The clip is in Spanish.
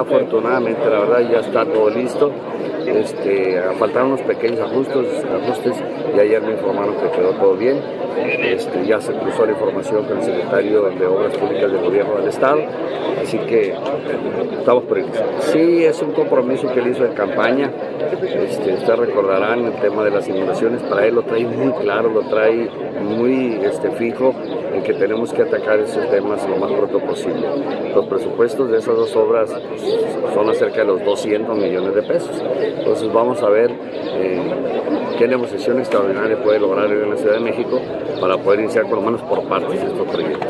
Afortunadamente, la verdad, ya está todo listo. Este, faltaron unos pequeños ajustes, ajustes y ayer me informaron que quedó todo bien. Este, ya se cruzó la información con el secretario de Obras Públicas del Gobierno del Estado, así que estamos iniciar. Sí, es un compromiso que él hizo en campaña. Este, ustedes recordarán el tema de las inundaciones, para él lo trae muy claro, lo trae muy este, fijo en que tenemos que atacar esos temas lo más pronto posible. Los presupuestos de esas dos obras pues, son acerca de los 200 millones de pesos. Entonces vamos a ver eh, qué negociación extraordinaria puede lograr en la Ciudad de México para poder iniciar por lo menos por partes estos proyectos.